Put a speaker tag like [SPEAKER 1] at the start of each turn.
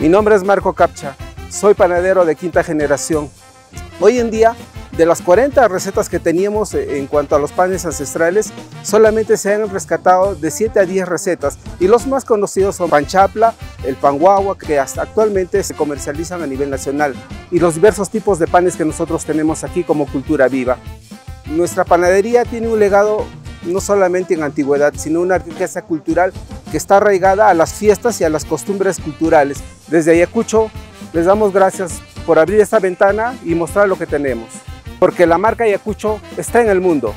[SPEAKER 1] Mi nombre es Marco Capcha, soy panadero de quinta generación. Hoy en día, de las 40 recetas que teníamos en cuanto a los panes ancestrales, solamente se han rescatado de 7 a 10 recetas y los más conocidos son pan chapla, el pan guagua, que hasta actualmente se comercializan a nivel nacional y los diversos tipos de panes que nosotros tenemos aquí como cultura viva. Nuestra panadería tiene un legado no solamente en antigüedad, sino una riqueza cultural que está arraigada a las fiestas y a las costumbres culturales. Desde Ayacucho les damos gracias por abrir esta ventana y mostrar lo que tenemos, porque la marca Ayacucho está en el mundo,